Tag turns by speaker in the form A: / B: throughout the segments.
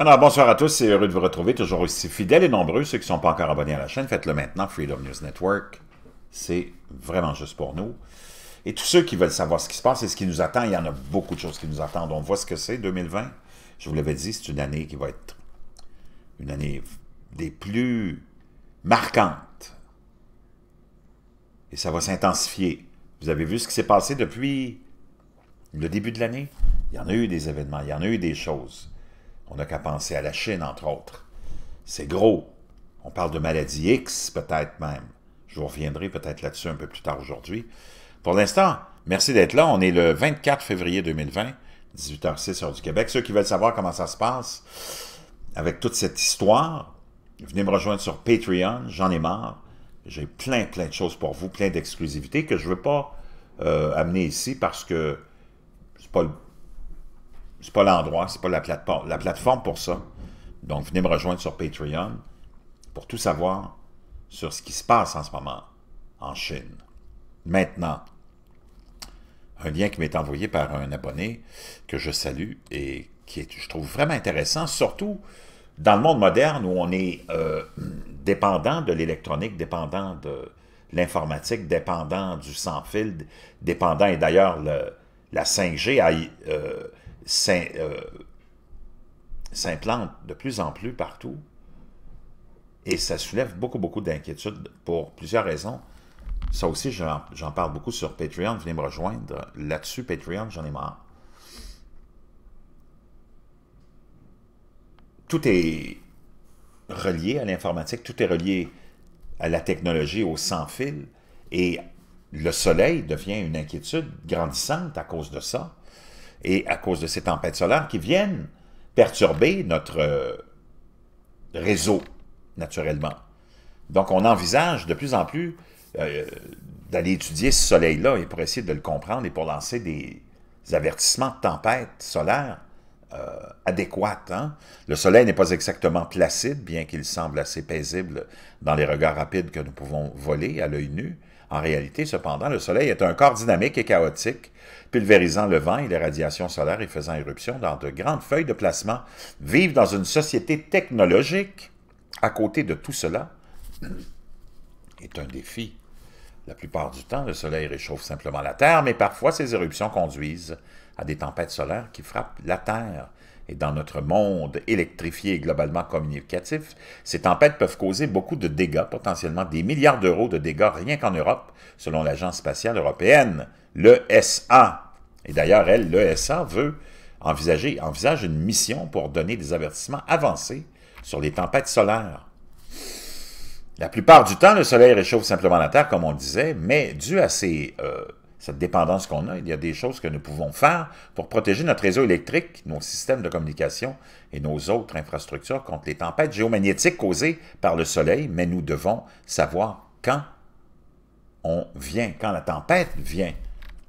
A: Alors, bonsoir à tous, c'est heureux de vous retrouver, toujours aussi fidèles et nombreux. Ceux qui ne sont pas encore abonnés à la chaîne, faites-le maintenant, Freedom News Network. C'est vraiment juste pour nous. Et tous ceux qui veulent savoir ce qui se passe et ce qui nous attend, il y en a beaucoup de choses qui nous attendent. On voit ce que c'est, 2020. Je vous l'avais dit, c'est une année qui va être une année des plus marquantes. Et ça va s'intensifier. Vous avez vu ce qui s'est passé depuis le début de l'année? Il y en a eu des événements, il y en a eu des choses. On n'a qu'à penser à la Chine, entre autres. C'est gros. On parle de maladie X, peut-être même. Je vous reviendrai peut-être là-dessus un peu plus tard aujourd'hui. Pour l'instant, merci d'être là. On est le 24 février 2020, 18h06 heure du Québec. Ceux qui veulent savoir comment ça se passe avec toute cette histoire, venez me rejoindre sur Patreon. J'en ai marre. J'ai plein, plein de choses pour vous, plein d'exclusivités que je ne veux pas euh, amener ici parce que c'est pas c'est pas l'endroit, c'est pas la plateforme, la plateforme pour ça. Donc, venez me rejoindre sur Patreon pour tout savoir sur ce qui se passe en ce moment en Chine. Maintenant, un lien qui m'est envoyé par un abonné que je salue et qui est, je trouve vraiment intéressant, surtout dans le monde moderne où on est euh, dépendant de l'électronique, dépendant de l'informatique, dépendant du sans-fil, dépendant, et d'ailleurs la 5G a, s'implante de plus en plus partout. Et ça soulève beaucoup, beaucoup d'inquiétudes pour plusieurs raisons. Ça aussi, j'en parle beaucoup sur Patreon. Venez me rejoindre. Là-dessus, Patreon, j'en ai marre. Tout est relié à l'informatique, tout est relié à la technologie, au sans-fil. Et le soleil devient une inquiétude grandissante à cause de ça et à cause de ces tempêtes solaires qui viennent perturber notre euh, réseau, naturellement. Donc, on envisage de plus en plus euh, d'aller étudier ce soleil-là et pour essayer de le comprendre et pour lancer des avertissements de tempêtes solaires euh, adéquats. Hein. Le soleil n'est pas exactement placide, bien qu'il semble assez paisible dans les regards rapides que nous pouvons voler à l'œil nu. En réalité, cependant, le Soleil est un corps dynamique et chaotique, pulvérisant le vent et les radiations solaires et faisant éruption dans de grandes feuilles de plasma. Vivre dans une société technologique, à côté de tout cela, est un défi. La plupart du temps, le Soleil réchauffe simplement la Terre, mais parfois ces éruptions conduisent à des tempêtes solaires qui frappent la Terre et dans notre monde électrifié et globalement communicatif, ces tempêtes peuvent causer beaucoup de dégâts, potentiellement des milliards d'euros de dégâts rien qu'en Europe, selon l'Agence spatiale européenne, l'ESA. Et d'ailleurs, elle, l'ESA, veut envisager, envisage une mission pour donner des avertissements avancés sur les tempêtes solaires. La plupart du temps, le Soleil réchauffe simplement la Terre, comme on disait, mais dû à ces euh, cette dépendance qu'on a, il y a des choses que nous pouvons faire pour protéger notre réseau électrique, nos systèmes de communication et nos autres infrastructures contre les tempêtes géomagnétiques causées par le Soleil, mais nous devons savoir quand on vient, quand la tempête vient.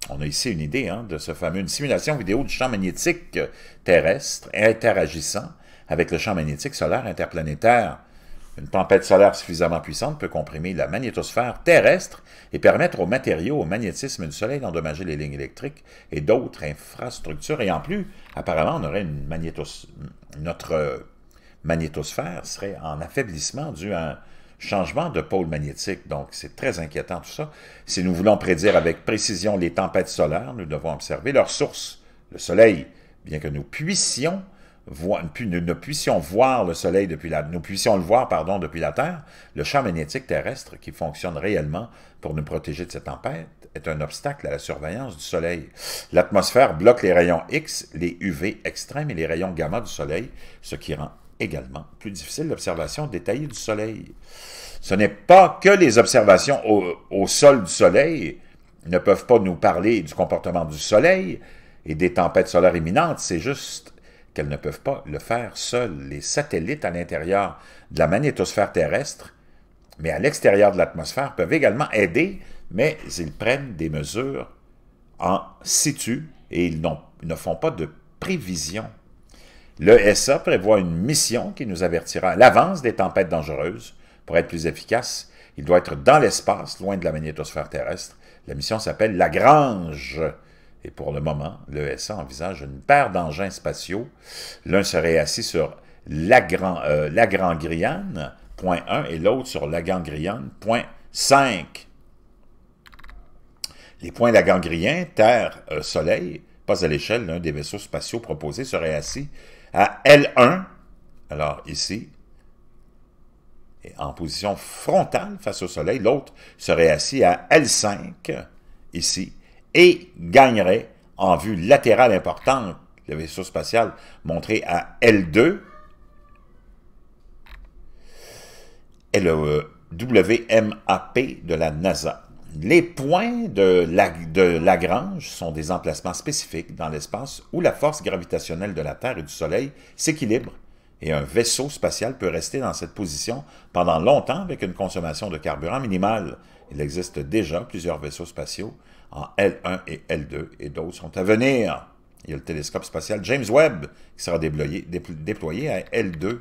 A: On a ici une idée hein, de ce fameux, une simulation vidéo du champ magnétique terrestre interagissant avec le champ magnétique solaire interplanétaire une tempête solaire suffisamment puissante peut comprimer la magnétosphère terrestre et permettre aux matériaux, au magnétisme du Soleil d'endommager les lignes électriques et d'autres infrastructures. Et en plus, apparemment, on aurait une magnétos... notre magnétosphère serait en affaiblissement dû à un changement de pôle magnétique. Donc, c'est très inquiétant tout ça. Si nous voulons prédire avec précision les tempêtes solaires, nous devons observer leur source, le Soleil, bien que nous puissions nous puissions voir le Soleil depuis la, nous puissions le voir pardon, depuis la Terre, le champ magnétique terrestre qui fonctionne réellement pour nous protéger de cette tempête est un obstacle à la surveillance du Soleil. L'atmosphère bloque les rayons X, les UV extrêmes et les rayons gamma du Soleil, ce qui rend également plus difficile l'observation détaillée du Soleil. Ce n'est pas que les observations au sol du Soleil ne peuvent pas nous parler du comportement du Soleil et des tempêtes solaires imminentes, c'est juste qu'elles ne peuvent pas le faire seules. Les satellites à l'intérieur de la magnétosphère terrestre, mais à l'extérieur de l'atmosphère, peuvent également aider, mais ils prennent des mesures en situ et ils ne font pas de prévision. Le SA prévoit une mission qui nous avertira à l'avance des tempêtes dangereuses. Pour être plus efficace, il doit être dans l'espace, loin de la magnétosphère terrestre. La mission s'appelle Lagrange. Et pour le moment, l'ESA envisage une paire d'engins spatiaux. L'un serait assis sur Lagrangian, point 1, et l'autre sur Lagrangian, point 5. Les points Lagrangiens, Terre, Soleil, pas à l'échelle d'un des vaisseaux spatiaux proposés, seraient assis à L1, alors ici, en position frontale face au Soleil, l'autre serait assis à L5, ici, et gagnerait en vue latérale importante, le vaisseau spatial montré à L2, et le WMAP de la NASA. Les points de, Lagrange sont des emplacements spécifiques dans l'espace où la force gravitationnelle de la Terre et du Soleil s'équilibre et un vaisseau spatial peut rester dans cette position pendant longtemps avec une consommation de carburant minimale. Il existe déjà plusieurs vaisseaux spatiaux en L1 et L2 et d'autres sont à venir. Il y a le télescope spatial James Webb qui sera déployé, à L2.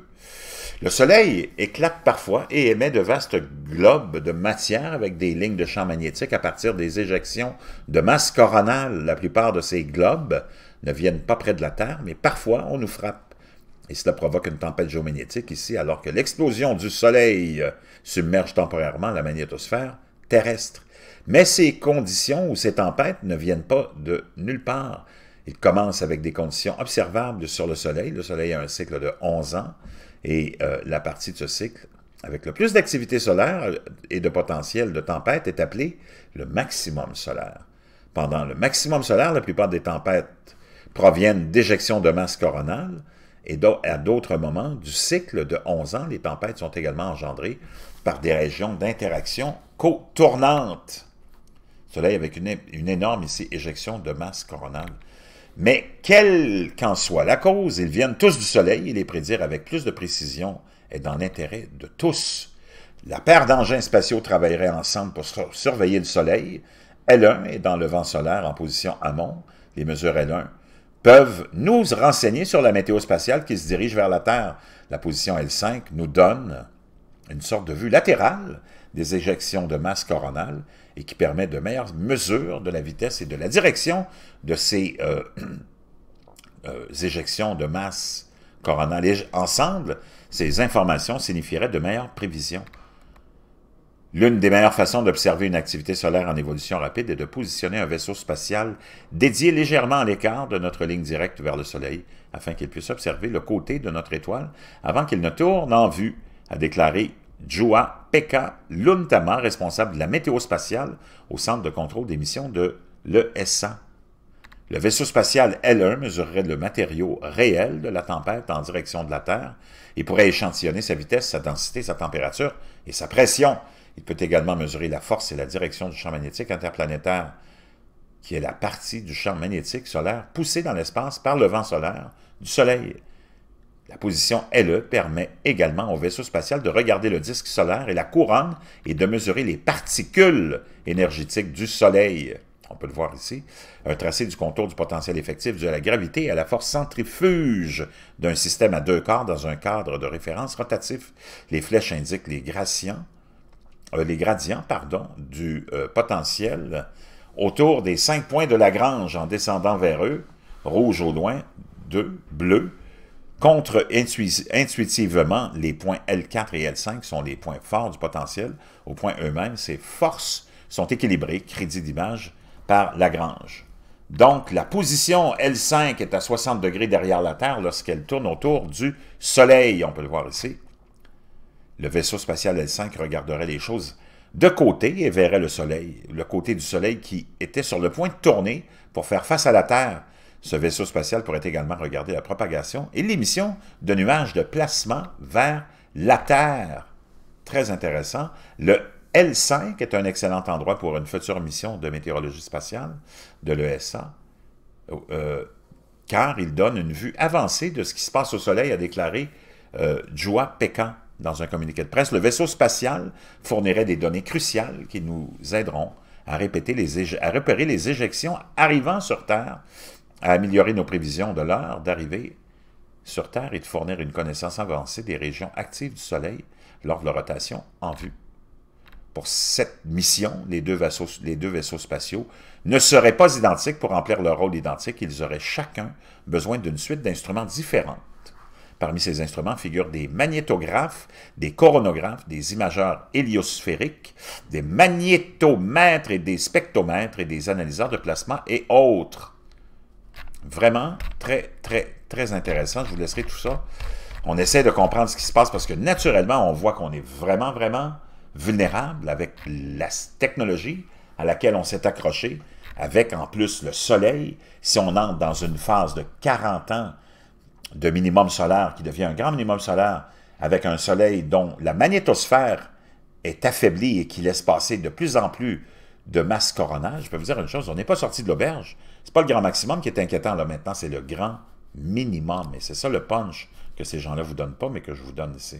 A: Le Soleil éclate parfois et émet de vastes globes de matière avec des lignes de champ magnétique à partir des éjections de masse coronale. La plupart de ces globes ne viennent pas près de la Terre, mais parfois on nous frappe. Et cela provoque une tempête géomagnétique ici, alors que l'explosion du Soleil submerge temporairement la magnétosphère terrestre. Mais ces conditions ou ces tempêtes ne viennent pas de nulle part. Il commence avec des conditions observables sur le Soleil. Le Soleil a un cycle de 11 ans et euh, la partie de ce cycle avec le plus d'activité solaire et de potentiel de tempête est appelée le maximum solaire. Pendant le maximum solaire, la plupart des tempêtes proviennent d'éjections de masse coronale et à d'autres moments du cycle de 11 ans, les tempêtes sont également engendrées par des régions d'interaction co-tournantes. Soleil avec une, énorme éjection de masse coronale. Mais quelle qu'en soit la cause, ils viennent tous du Soleil et les prédire avec plus de précision est dans l'intérêt de tous. La paire d'engins spatiaux travaillerait ensemble pour surveiller le Soleil. L1 est dans le vent solaire en position amont. Les mesures L1 peuvent nous renseigner sur la météo spatiale qui se dirige vers la Terre. La position L5 nous donne une sorte de vue latérale des éjections de masse coronale et qui permet de meilleures mesures de la vitesse et de la direction de ces euh, euh, éjections de masse coronale. Ensemble, ces informations signifieraient de meilleures prévisions. L'une des meilleures façons d'observer une activité solaire en évolution rapide est de positionner un vaisseau spatial dédié légèrement à l'écart de notre ligne directe vers le Soleil, afin qu'il puisse observer le côté de notre étoile avant qu'il ne tourne en vue, a déclaré Jua Pekka Luntama, responsable de la météo spatiale au centre de contrôle des missions de l'ESA. Le vaisseau spatial L1 mesurerait le matériau réel de la tempête en direction de la Terre et pourrait échantillonner sa vitesse, sa densité, sa température et sa pression. Il peut également mesurer la force et la direction du champ magnétique interplanétaire, qui est la partie du champ magnétique solaire poussée dans l'espace par le vent solaire du Soleil. La position LE permet également au vaisseau spatial de regarder le disque solaire et la couronne et de mesurer les particules énergétiques du Soleil. On peut le voir ici. Un tracé du contour du potentiel effectif de la gravité et à la force centrifuge d'un système à deux quarts dans un cadre de référence rotatif. Les flèches indiquent les gradients, euh, les gradients pardon, du euh, potentiel autour des cinq points de Lagrange en descendant vers eux. Rouge au loin, 2, bleu, Contre-intuitivement, les points L4 et L5 sont les points forts du potentiel. Au point eux-mêmes, ces forces sont équilibrées, crédit d'image, par Lagrange. Donc, la position L5 est à 60 degrés derrière la Terre lorsqu'elle tourne autour du Soleil. On peut le voir ici. Le vaisseau spatial L5 regarderait les choses de côté et verrait le Soleil, le côté du Soleil qui était sur le point de tourner pour faire face à la Terre. Ce vaisseau spatial pourrait également regarder la propagation et l'émission de nuages de placement vers la Terre. Très intéressant. Le L5 est un excellent endroit pour une future mission de météorologie spatiale de l'ESA, euh, car il donne une vue avancée de ce qui se passe au Soleil, a déclaré euh, Jua Pekan dans un communiqué de presse. Le vaisseau spatial fournirait des données cruciales qui nous aideront à, repérer les éjections arrivant sur Terre à améliorer nos prévisions de l'heure d'arrivée sur Terre et de fournir une connaissance avancée des régions actives du Soleil lors de la rotation en vue. Pour cette mission, les deux, vaisseaux, les deux vaisseaux spatiaux ne seraient pas identiques pour remplir leur rôle identique. Ils auraient chacun besoin d'une suite d'instruments différentes. Parmi ces instruments figurent des magnétographes, des coronographes, des imageurs héliosphériques, des magnétomètres et des spectromètres et des analyseurs de placement et autres. Vraiment très, très, très intéressant. Je vous laisserai tout ça. On essaie de comprendre ce qui se passe parce que naturellement, on voit qu'on est vraiment, vraiment vulnérable avec la technologie à laquelle on s'est accroché, avec en plus le soleil. Si on entre dans une phase de 40 ans de minimum solaire qui devient un grand minimum solaire avec un soleil dont la magnétosphère est affaiblie et qui laisse passer de plus en plus de masse coronale, je peux vous dire une chose, on n'est pas sorti de l'auberge. C'est pas le grand maximum qui est inquiétant là maintenant, c'est le grand minimum. Et c'est ça le punch que ces gens-là vous donnent pas, mais que je vous donne ici.